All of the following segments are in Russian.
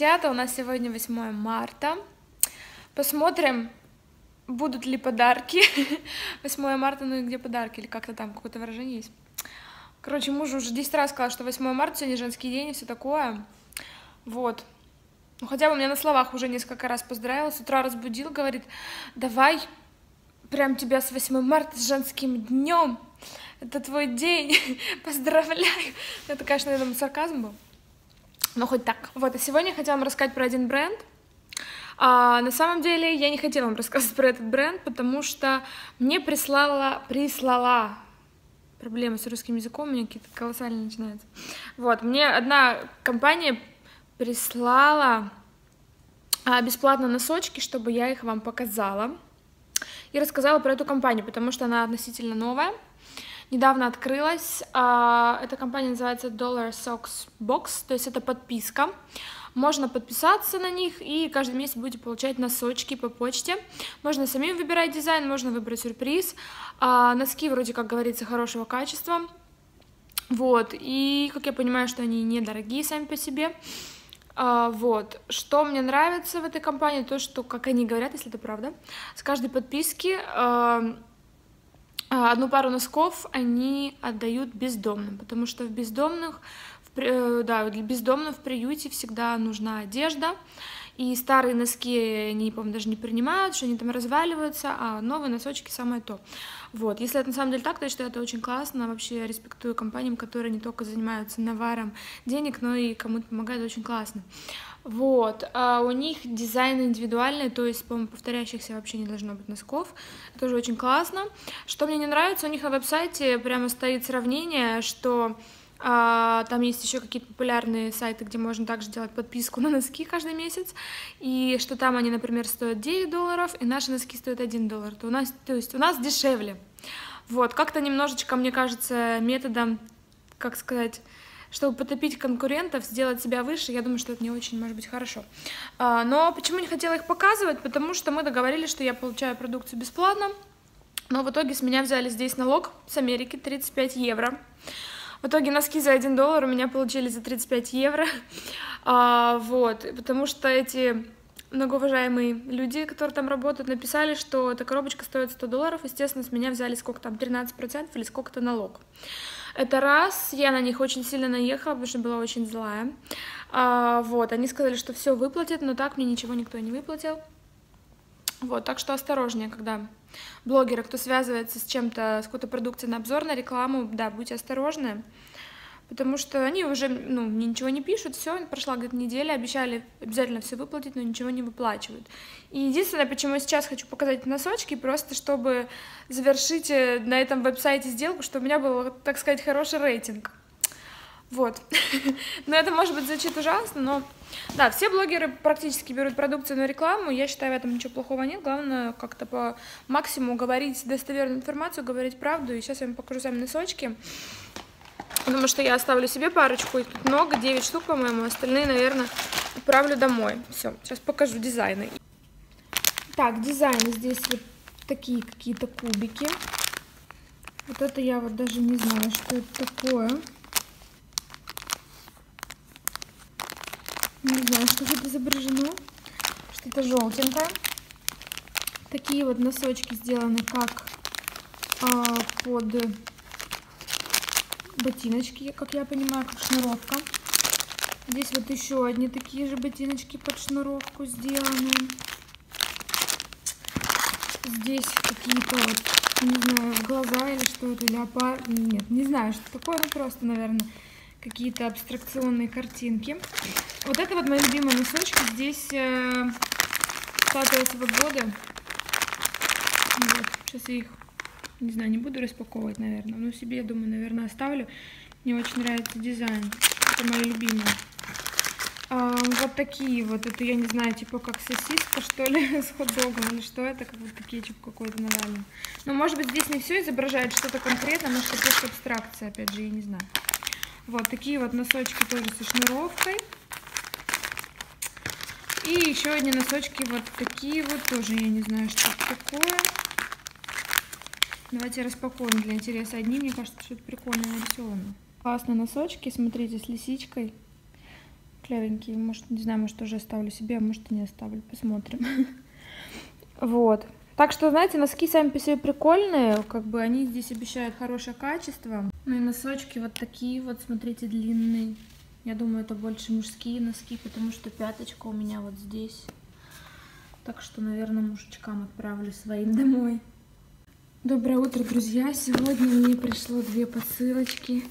котята, у нас сегодня 8 марта. Посмотрим, будут ли подарки. 8 марта, ну и где подарки, или как-то там какое-то выражение есть. Короче, мужу уже 10 раз сказал, что 8 марта сегодня женский день и все такое. Вот. Ну, хотя бы меня на словах уже несколько раз поздравил. С утра разбудил, говорит, давай, прям тебя с 8 марта, с женским днем. Это твой день. Поздравляю. Это, конечно, я думаю, сарказм был. Но хоть так. Вот, а сегодня я хотела вам рассказать про один бренд. А, на самом деле я не хотела вам рассказывать про этот бренд, потому что мне прислала, прислала проблемы с русским языком, у меня какие-то колоссальные начинаются. Вот, мне одна компания прислала а, бесплатно носочки, чтобы я их вам показала и рассказала про эту компанию, потому что она относительно новая недавно открылась. А, эта компания называется Dollar Socks Box, то есть это подписка. Можно подписаться на них и каждый месяц будете получать носочки по почте. Можно самим выбирать дизайн, можно выбрать сюрприз. А, носки вроде как говорится хорошего качества. Вот, и как я понимаю, что они недорогие сами по себе. А, вот, что мне нравится в этой компании, то, что, как они говорят, если это правда, с каждой подписки одну пару носков они отдают бездомным, потому что в бездомных, в, э, да, для бездомных в приюте всегда нужна одежда, и старые носки они, по-моему, даже не принимают, что они там разваливаются, а новые носочки самое то. Вот, если это на самом деле так, то я считаю, это очень классно, вообще я респектую компаниям, которые не только занимаются наваром денег, но и кому-то помогают, очень классно. Вот, а у них дизайн индивидуальный, то есть, по-моему, повторяющихся вообще не должно быть носков. Это тоже очень классно. Что мне не нравится, у них на веб-сайте прямо стоит сравнение, что а, там есть еще какие-то популярные сайты, где можно также делать подписку на носки каждый месяц. И что там они, например, стоят 9 долларов, и наши носки стоят 1 доллар. То, у нас, то есть у нас дешевле. Вот, как-то немножечко, мне кажется, методом, как сказать, чтобы потопить конкурентов, сделать себя выше, я думаю, что это не очень может быть хорошо. А, но почему не хотела их показывать? Потому что мы договорились, что я получаю продукцию бесплатно, но в итоге с меня взяли здесь налог с Америки 35 евро. В итоге носки за 1 доллар у меня получили за 35 евро. А, вот, потому что эти многоуважаемые люди, которые там работают, написали, что эта коробочка стоит 100 долларов. Естественно, с меня взяли сколько там, 13% или сколько-то налог. Это раз, я на них очень сильно наехала, потому что была очень злая. А, вот, они сказали, что все выплатят, но так мне ничего никто не выплатил. Вот, так что осторожнее, когда блогеры, кто связывается с чем-то, с какой-то продукцией на обзор, на рекламу, да, будьте осторожны потому что они уже ну, ничего не пишут, все, прошла где-то неделя, обещали обязательно все выплатить, но ничего не выплачивают. И единственное, почему я сейчас хочу показать носочки, просто чтобы завершить э, на этом веб-сайте сделку, чтобы у меня был, так сказать, хороший рейтинг. Вот. но это, может быть, звучит ужасно, но... Да, все блогеры практически берут продукцию на рекламу, я считаю, в этом ничего плохого нет, главное как-то по максимуму говорить достоверную информацию, говорить правду, и сейчас я вам покажу сами носочки. Потому что я оставлю себе парочку, и тут много, 9 штук, по-моему, остальные, наверное, отправлю домой. Все, сейчас покажу дизайны. Так, дизайны здесь вот такие какие-то кубики. Вот это я вот даже не знаю, что это такое. Не знаю, что тут изображено. Что-то желтенькое. Такие вот носочки сделаны как а, под ботиночки, как я понимаю, как шнуровка. Здесь вот еще одни такие же ботиночки под шнуровку сделаны. Здесь какие-то вот, не знаю, глаза или что это, леопард. Нет, не знаю, что такое, ну просто, наверное, какие-то абстракционные картинки. Вот это вот мои любимые носочки. Здесь э, статуя свободы. Вот, сейчас я их не знаю, не буду распаковывать, наверное. Но себе, я думаю, наверное, оставлю. Мне очень нравится дизайн. Это мои любимые. А, вот такие вот. Это, я не знаю, типа как сосиска, что ли, с хот-догом. Или что это, как вот кетчуп какой-то навален. Но, может быть, здесь не все изображает что-то конкретно. Это просто абстракция, опять же, я не знаю. Вот такие вот носочки тоже со шнуровкой. И еще одни носочки вот такие вот, тоже я не знаю, что это такое. Давайте распакуем для интереса. Одни, мне кажется, что-то прикольно нарисовано. Классные носочки, смотрите, с лисичкой. клевенькие. Может, не знаю, может, уже оставлю себе, а может, и не оставлю. Посмотрим. Вот. Так что, знаете, носки сами по себе прикольные. Как бы они здесь обещают хорошее качество. Ну и носочки вот такие вот, смотрите, длинные. Я думаю, это больше мужские носки, потому что пяточка у меня вот здесь. Так что, наверное, мужичкам отправлю своим домой. Доброе утро, друзья! Сегодня мне пришло две посылочки.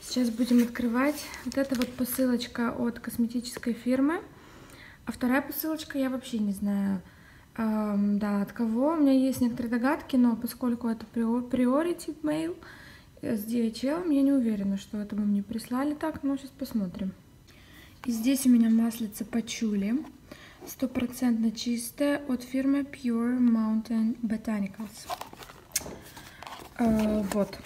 Сейчас будем открывать. Вот это вот посылочка от косметической фирмы. А вторая посылочка я вообще не знаю, эм, да, от кого. У меня есть некоторые догадки, но поскольку это priority mail с DHL, я не уверена, что это вы мне прислали так, но сейчас посмотрим. И здесь у меня маслица пачули, стопроцентно чистая, от фирмы Pure Mountain Botanicals. А, вот.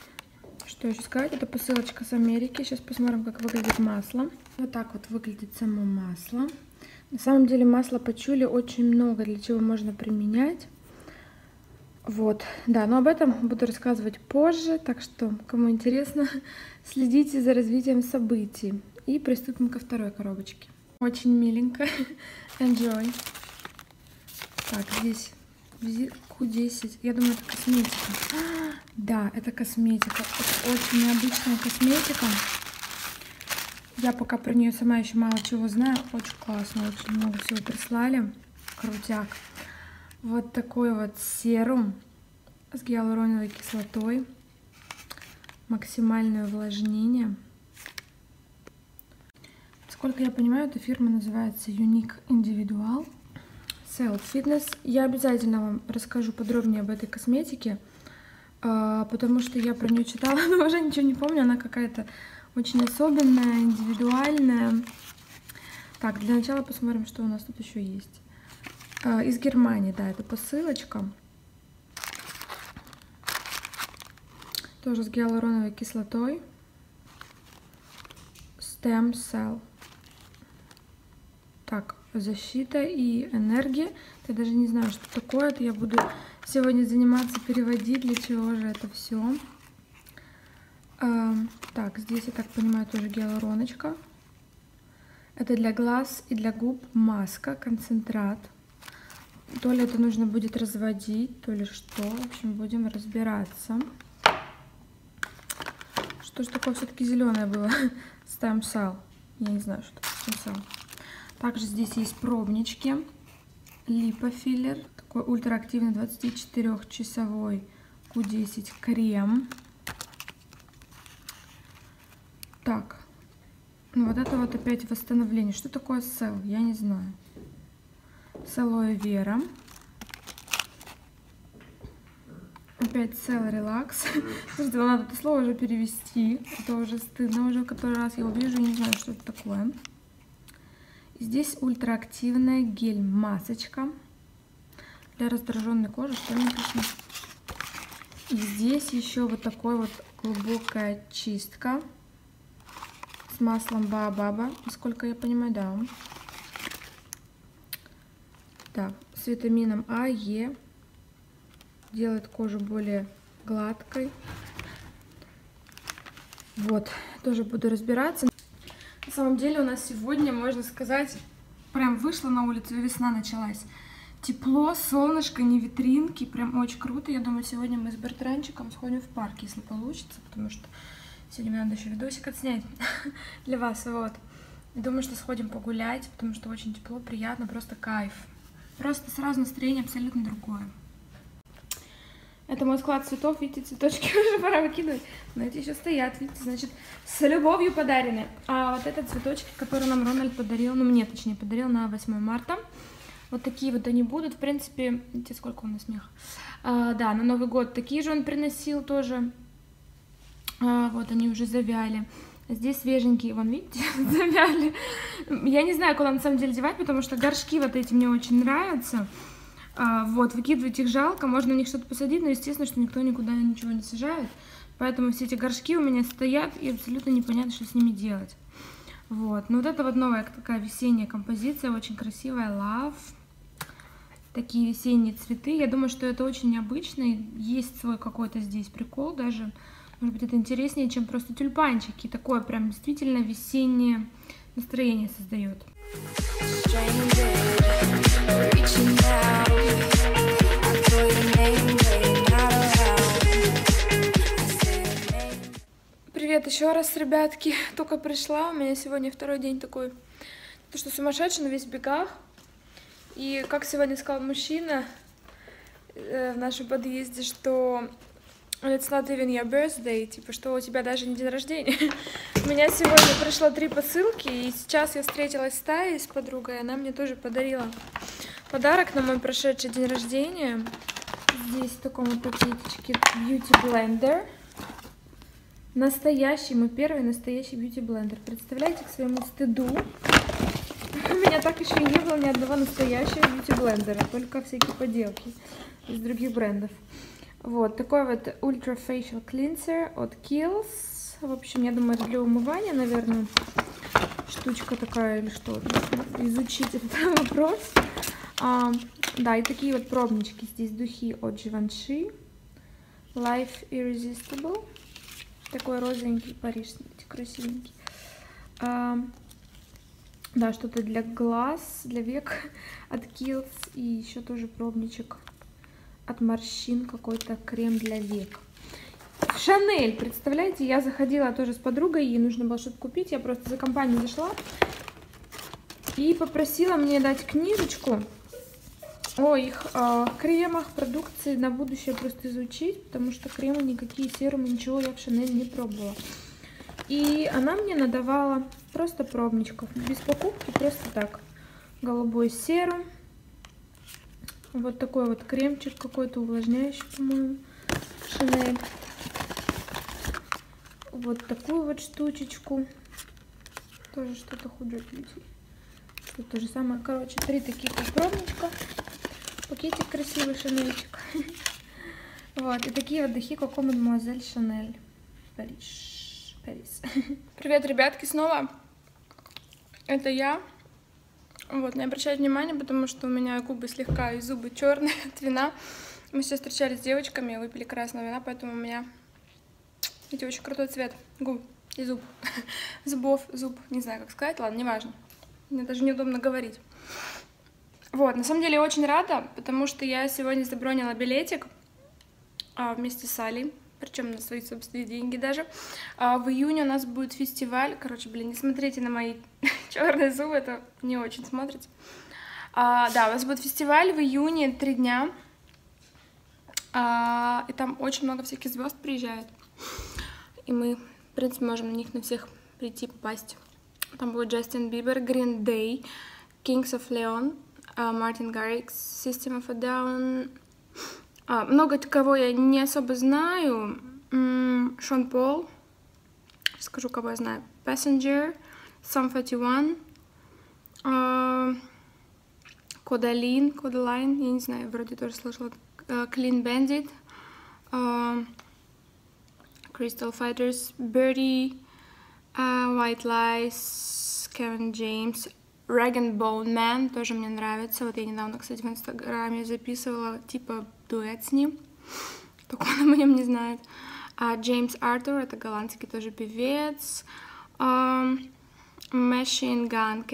Что еще сказать? Это посылочка с Америки. Сейчас посмотрим, как выглядит масло. Вот так вот выглядит само масло. На самом деле масло пачули очень много, для чего можно применять. Вот, да, но об этом буду рассказывать позже, так что, кому интересно, следите за развитием событий. И приступим ко второй коробочке. Очень миленько. Enjoy. Так, здесь Q10. Я думаю, это косметика. Да, это косметика. Это очень необычная косметика. Я пока про нее сама еще мало чего знаю. Очень классно, очень много всего прислали. Крутяк. Вот такой вот серум с гиалуроновой кислотой. Максимальное увлажнение. Сколько я понимаю, эта фирма называется Unique Individual. Self Fitness. Я обязательно вам расскажу подробнее об этой косметике, потому что я про нее читала, но уже ничего не помню. Она какая-то очень особенная, индивидуальная. Так, для начала посмотрим, что у нас тут еще есть. А, из Германии, да, это посылочка. Тоже с гиалуроновой кислотой. Stem Cell. Так, защита и энергия. Я даже не знаю, что такое. Это я буду сегодня заниматься переводить, для чего же это все. А, так, здесь, я так понимаю, тоже гиалуроночка. Это для глаз и для губ маска, концентрат. То ли это нужно будет разводить, то ли что. В общем, будем разбираться. Что же такое все-таки зеленое было? Стамсал. Я не знаю, что это стамсал. Также здесь есть пробнички. Липофиллер. Такой ультраактивный 24-часовой Q10 крем. Так. Ну вот это вот опять восстановление. Что такое сел? Я не знаю. С вера. Опять сел релакс. Слушайте, надо это слово уже перевести. Это уже стыдно. Уже который раз я увижу, не знаю, что это такое. Здесь ультраактивная гель-масочка для раздраженной кожи, что написано. И здесь еще вот такой вот глубокая чистка с маслом Баобаба, насколько я понимаю, да. Так, с витамином А, Е. Делает кожу более гладкой. Вот, тоже буду разбираться. На самом деле у нас сегодня, можно сказать, прям вышла на улицу, и весна началась. Тепло, солнышко, не витринки, прям очень круто. Я думаю, сегодня мы с Бертранчиком сходим в парк, если получится, потому что сегодня мне надо еще видосик отснять для вас, вот. Думаю, что сходим погулять, потому что очень тепло, приятно, просто кайф. Просто сразу настроение абсолютно другое. Это мой склад цветов, видите, цветочки уже пора выкидывать. Но эти еще стоят, видите, значит, с любовью подарены. А вот этот цветочки, который нам Рональд подарил, ну мне точнее подарил на 8 марта. Вот такие вот они будут, в принципе, видите, сколько у нас смеха. А, да, на Новый год такие же он приносил тоже. А, вот они уже завяли. Здесь свеженькие, вон, видите, завяли. Я не знаю, куда на самом деле девать, потому что горшки вот эти мне очень нравятся. А, вот, выкидывать их жалко, можно на них что-то посадить, но естественно, что никто никуда ничего не сажает. Поэтому все эти горшки у меня стоят, и абсолютно непонятно, что с ними делать. Вот, ну вот это вот новая такая весенняя композиция, очень красивая, Love. Такие весенние цветы. Я думаю, что это очень необычно, есть свой какой-то здесь прикол даже. Может быть, это интереснее, чем просто тюльпанчики. Такое прям действительно весеннее настроение создает. Привет еще раз, ребятки. Только пришла, у меня сегодня второй день такой, то что сумасшедший, на весь бегах. И как сегодня сказал мужчина э, в нашем подъезде, что It's not even your birthday, типа, что у тебя даже не день рождения. у меня сегодня пришло три посылки, и сейчас я встретилась с Таей, с подругой, она мне тоже подарила подарок на мой прошедший день рождения. Здесь в таком вот пакетичке Beauty Blender. Настоящий, мой первый настоящий Beauty Blender. Представляете, к своему стыду. У меня так еще не было ни одного настоящего Blender, только всякие поделки из других брендов. Вот, такой вот Ultra Facial Cleanser от Kiehl's. В общем, я думаю, это для умывания, наверное, штучка такая или что. Изучить этот вопрос. А, да, и такие вот пробнички. Здесь духи от Givenchy. Life Irresistible. Такой розовенький парижский, красивенький. А, да, что-то для глаз, для век от Kiehl's. И еще тоже пробничек от морщин какой-то крем для век. Шанель, представляете, я заходила тоже с подругой, ей нужно было что-то купить, я просто за компанию зашла и попросила мне дать книжечку о их э, кремах, продукции на будущее просто изучить, потому что кремы никакие, серумы, ничего я в Шанель не пробовала. И она мне надавала просто пробничков, без покупки, просто так. Голубой серум, вот такой вот кремчик какой-то увлажняющий, по-моему, Шанель. Вот такую вот штучечку. Тоже что-то хуже Beauty. Тут то же самое. Короче, три таких пробничка. Пакетик красивый, Шанельчик. Вот, и такие вот духи, как Мадемуазель Шанель. Париж. Парис. Привет, ребятки, снова. Это я. Вот, не обращайте внимания, потому что у меня губы слегка и зубы черные от вина. Мы сейчас встречались с девочками, выпили красного вина, поэтому у меня, видите, очень крутой цвет губ и зуб. Зубов, зуб, не знаю, как сказать, ладно, неважно. Мне даже неудобно говорить. Вот, на самом деле я очень рада, потому что я сегодня забронила билетик а, вместе с Алей причем на свои собственные деньги даже. А в июне у нас будет фестиваль. Короче, блин, не смотрите на мои черные зубы, это не очень смотрится. А, да, у нас будет фестиваль в июне, три дня. А, и там очень много всяких звезд приезжает. И мы, в принципе, можем на них на всех прийти, попасть. Там будет Джастин Бибер, Green Day, Kings of Leon, Мартин Гаррикс, System of a Down, а, много кого я не особо знаю. Шон Пол. Скажу, кого я знаю. Passenger. Sum 41. А, Кодалин. Кодалайн. Я не знаю, вроде тоже слышала. А, Clean Bandit. А, Crystal Fighters. Birdie. White Lies. Kevin James. Rag and Bone Man тоже мне нравится. Вот я недавно, кстати, в Инстаграме записывала, типа, дуэт с ним. Только он о нем не знает. А Джеймс Артур, это голландский тоже певец. Um, Machine Gun.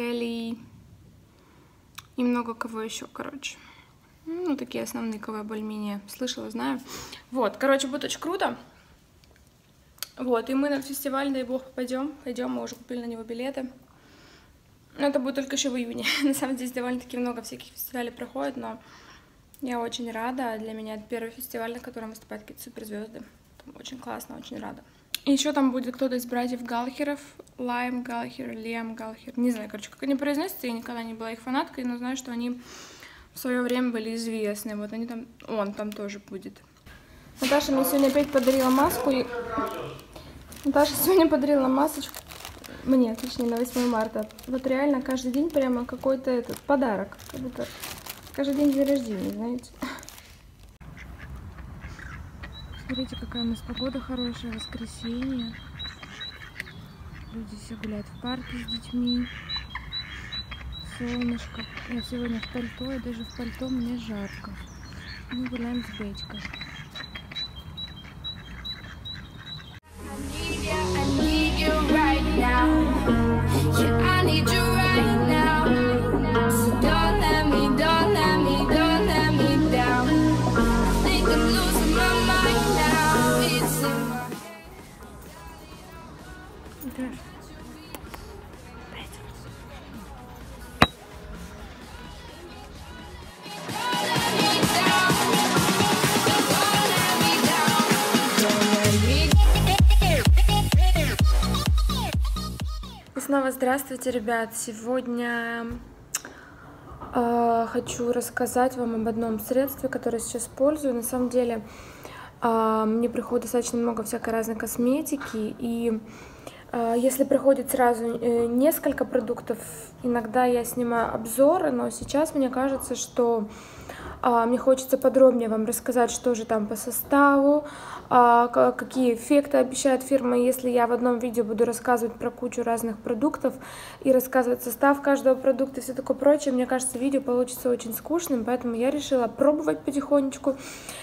И много кого еще, короче. Ну, такие основные, кого я более-менее слышала, знаю. Вот, короче, будет очень круто. Вот, и мы на фестиваль, дай бог, попадем. Пойдем, мы уже купили на него билеты. Но это будет только еще в июне. На самом деле, довольно-таки много всяких фестивалей проходит, но я очень рада. Для меня это первый фестиваль, на котором выступают какие-то суперзвезды. Очень классно, очень рада. Еще там будет кто-то из братьев Галхеров. Лайм Галхер, Лем Галхер. Не знаю, короче, как они произносятся. Я никогда не была их фанаткой, но знаю, что они в свое время были известны. Вот они там... Он там тоже будет. Наташа мне сегодня опять подарила маску. И... Наташа сегодня подарила масочку мне, точнее, на 8 марта. Вот реально каждый день прямо какой-то этот подарок. Как будто каждый день день рождения, знаете. Смотрите, какая у нас погода хорошая, воскресенье. Люди все гуляют в парке с детьми. Солнышко. Я сегодня в пальто, и даже в пальто мне жарко. Мы гуляем с Бечкой. Здравствуйте, ребят. Сегодня э, хочу рассказать вам об одном средстве, которое сейчас использую. На самом деле э, мне приходит достаточно много всякой разной косметики, и э, если приходит сразу э, несколько продуктов, иногда я снимаю обзоры, но сейчас мне кажется, что мне хочется подробнее вам рассказать, что же там по составу, а, какие эффекты обещает фирма. Если я в одном видео буду рассказывать про кучу разных продуктов и рассказывать состав каждого продукта и все такое прочее, мне кажется, видео получится очень скучным, поэтому я решила пробовать потихонечку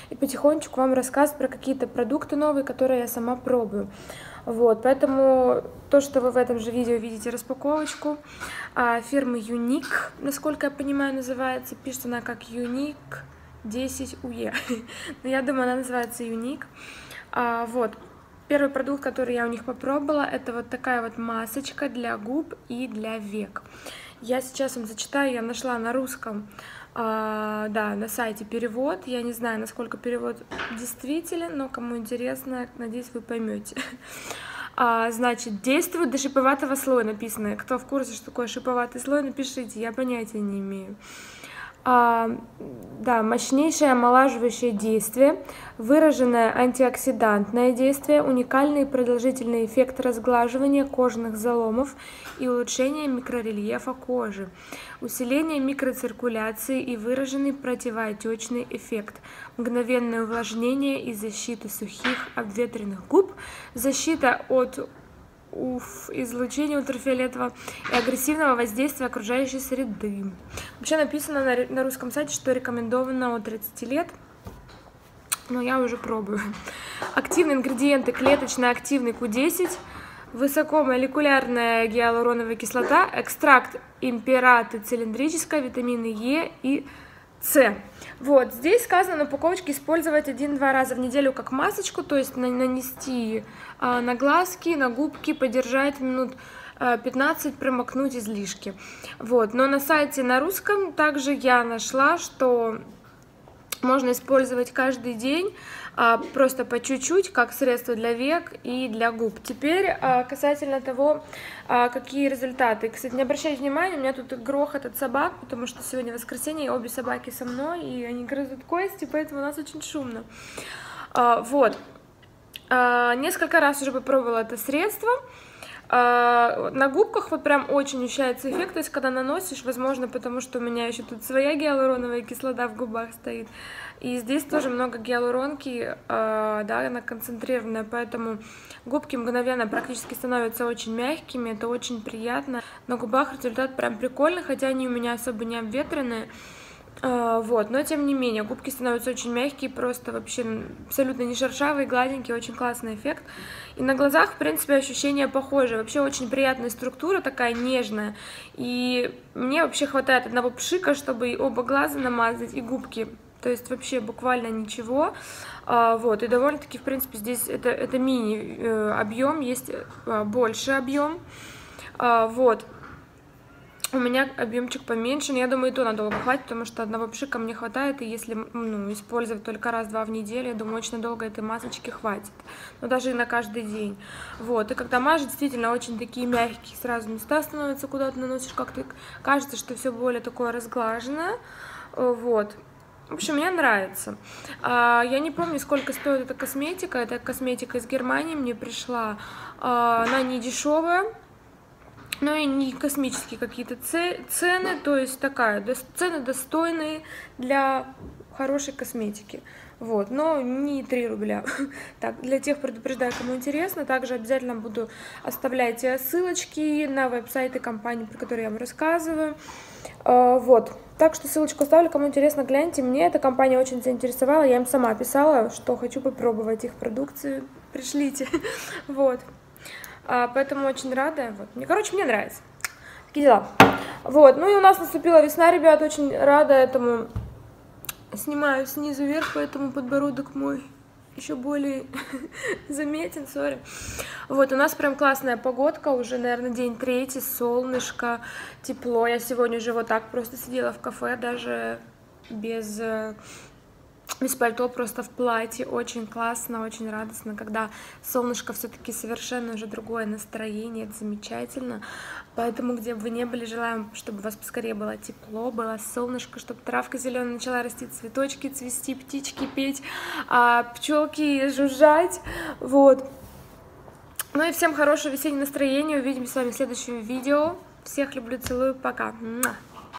и потихонечку вам рассказывать про какие-то продукты новые, которые я сама пробую. Вот, поэтому то, что вы в этом же видео видите распаковочку а, фирмы Unique, насколько я понимаю, называется, пишет она как Unique 10 UE, но я думаю, она называется Unique. А, вот, первый продукт, который я у них попробовала, это вот такая вот масочка для губ и для век. Я сейчас вам зачитаю, я нашла на русском а, да, на сайте перевод. Я не знаю, насколько перевод действителен, но кому интересно, надеюсь, вы поймете. А, значит, действует до шиповатого слоя написано. Кто в курсе, что такое шиповатый слой, напишите, я понятия не имею. А, да, мощнейшее омолаживающее действие, выраженное антиоксидантное действие, уникальный продолжительный эффект разглаживания кожных заломов и улучшения микрорельефа кожи, усиление микроциркуляции и выраженный противоотечный эффект, мгновенное увлажнение и защита сухих обветренных губ, защита от излучения ультрафиолетового и агрессивного воздействия окружающей среды. Вообще написано на, на русском сайте, что рекомендовано от 30 лет, но я уже пробую. Активные ингредиенты клеточно-активный Q10, высокомолекулярная гиалуроновая кислота, экстракт императы цилиндрическая, витамины Е и С. Вот, здесь сказано на упаковочке использовать один-два раза в неделю как масочку, то есть нанести а, на глазки, на губки, подержать минут 15 а, промокнуть излишки. Вот. Но на сайте на русском также я нашла, что можно использовать каждый день, а, просто по чуть-чуть, как средство для век и для губ. Теперь касательно того, какие результаты. Кстати, не обращайте внимания, у меня тут грохот от собак, потому что сегодня воскресенье, и обе собаки со мной, и они грызут кости, поэтому у нас очень шумно. Вот. А, несколько раз уже попробовала это средство. А, на губках вот прям очень ощущается эффект, то есть когда наносишь, возможно, потому что у меня еще тут своя гиалуроновая кислота в губах стоит, и здесь тоже много гиалуронки, а, да, она концентрированная, поэтому губки мгновенно практически становятся очень мягкими, это очень приятно. На губах результат прям прикольный, хотя они у меня особо не обветренные, вот, но тем не менее, губки становятся очень мягкие, просто вообще абсолютно не шершавые, гладенькие, очень классный эффект. И на глазах, в принципе, ощущения похожи. Вообще очень приятная структура, такая нежная. И мне вообще хватает одного пшика, чтобы и оба глаза намазать, и губки. То есть вообще буквально ничего. А, вот, и довольно-таки, в принципе, здесь это, это мини-объем, э, есть э, больше объем. Вот. У меня объемчик поменьше, но я думаю, и то надолго хватит, потому что одного пшика мне хватает, и если ну, использовать только раз-два в неделю, я думаю, очень надолго этой масочки хватит. Но даже и на каждый день. Вот, и когда мажешь, действительно очень такие мягкие сразу места становятся, куда ты наносишь, как-то кажется, что все более такое разглаженное. Вот. В общем, мне нравится. А, я не помню, сколько стоит эта косметика. Это косметика из Германии мне пришла. А, она не дешевая но и не космические какие-то цены, то есть такая, цены достойные для хорошей косметики. Вот, но не 3 рубля. Так, для тех предупреждаю, кому интересно, также обязательно буду оставлять ссылочки на веб-сайты компании, про которые я вам рассказываю. А, вот, так что ссылочку оставлю, кому интересно, гляньте. Мне эта компания очень заинтересовала, я им сама писала, что хочу попробовать их продукцию, пришлите. Вот. А, поэтому очень рада. Вот. Мне, короче, мне нравится. Такие дела. Вот, ну и у нас наступила весна, ребят, очень рада этому. Снимаю снизу вверх, поэтому подбородок мой еще более заметен, сори. Вот, у нас прям классная погодка, уже, наверное, день третий, солнышко, тепло. Я сегодня уже вот так просто сидела в кафе, даже без без пальто, просто в платье. Очень классно, очень радостно, когда солнышко все-таки совершенно уже другое настроение, это замечательно. Поэтому, где бы вы не были, желаем, чтобы у вас поскорее было тепло, было солнышко, чтобы травка зеленая начала расти, цветочки цвести, птички петь, а пчелки жужжать. Вот. Ну и всем хорошего весеннего настроения. Увидимся с вами в следующем видео. Всех люблю, целую, пока.